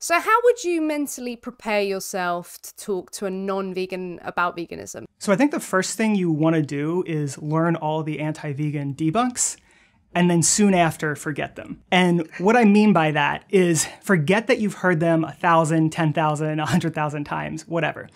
So, how would you mentally prepare yourself to talk to a non vegan about veganism? So, I think the first thing you want to do is learn all the anti vegan debunks and then soon after forget them. And what I mean by that is forget that you've heard them a thousand, ten thousand, a hundred thousand times, whatever.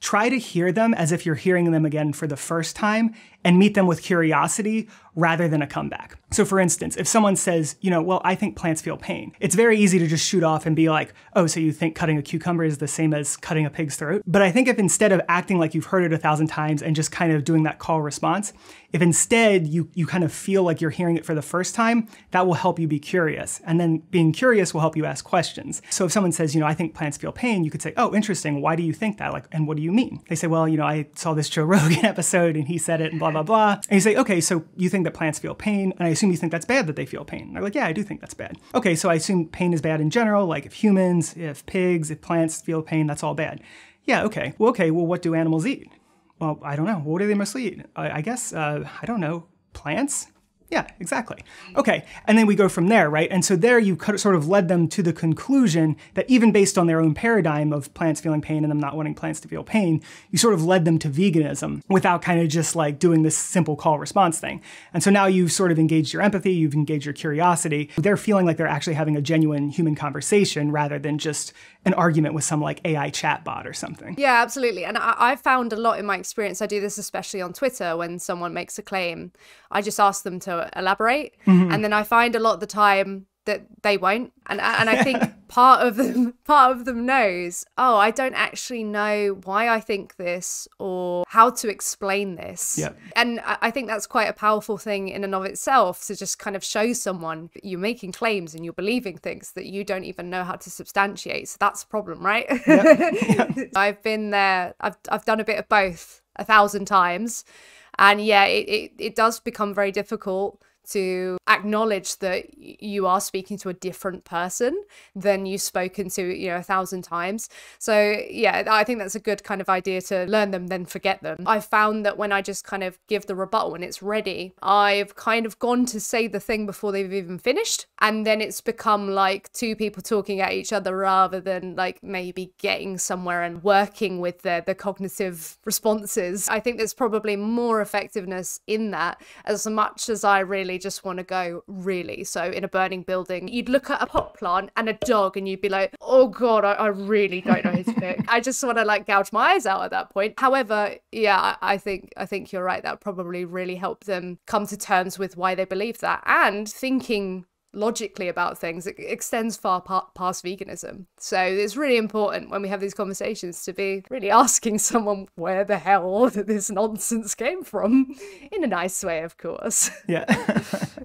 Try to hear them as if you're hearing them again for the first time and meet them with curiosity rather than a comeback. So for instance, if someone says, you know, well, I think plants feel pain, it's very easy to just shoot off and be like, oh, so you think cutting a cucumber is the same as cutting a pig's throat? But I think if instead of acting like you've heard it a thousand times and just kind of doing that call response, if instead you, you kind of feel like you're hearing it for the first time, that will help you be curious. And then being curious will help you ask questions. So if someone says, you know, I think plants feel pain, you could say, oh, interesting. Why do you think that? Like, and what do you mean? They say, well, you know, I saw this Joe Rogan episode and he said it and blah, blah, blah. And you say, okay, so you think that plants feel pain, and I assume you think that's bad that they feel pain. And they're like, yeah, I do think that's bad. Okay, so I assume pain is bad in general, like if humans, if pigs, if plants feel pain, that's all bad. Yeah, okay. Well, okay, well, what do animals eat? Well, I don't know. What do they mostly eat? I, I guess, uh, I don't know, plants? Yeah, exactly. Okay, and then we go from there, right? And so there you sort of led them to the conclusion that even based on their own paradigm of plants feeling pain and them not wanting plants to feel pain, you sort of led them to veganism without kind of just like doing this simple call response thing. And so now you've sort of engaged your empathy, you've engaged your curiosity. They're feeling like they're actually having a genuine human conversation rather than just an argument with some like AI chatbot or something. Yeah, absolutely. And I, I found a lot in my experience, I do this especially on Twitter when someone makes a claim, I just ask them to elaborate. Mm-hmm. And then I find a lot of the time that they won't and and I think part of them part of them knows oh I don't actually know why I think this or how to explain this yeah. and I think that's quite a powerful thing in and of itself to just kind of show someone you're making claims and you're believing things that you don't even know how to substantiate so that's a problem right. I've been there I've, I've done a bit of both a thousand times and yeah it, it, it does become very difficult to acknowledge that you are speaking to a different person than you've spoken to, you know, a thousand times. So, yeah, I think that's a good kind of idea to learn them, then forget them. I've found that when I just kind of give the rebuttal and it's ready, I've kind of gone to say the thing before they've even finished. And then it's become like two people talking at each other rather than like maybe getting somewhere and working with the, the cognitive responses. I think there's probably more effectiveness in that as much as I really just want to go really. So in a burning building, you'd look at a pot plant and a dog and you'd be like, oh God, I, I really don't know who to pick. I just want to like gouge my eyes out at that point. However, yeah, I, I think I think you're right. That probably really helped them come to terms with why they believe that and thinking logically about things it extends far past veganism. So it's really important when we have these conversations to be really asking someone where the hell this nonsense came from in a nice way of course. Yeah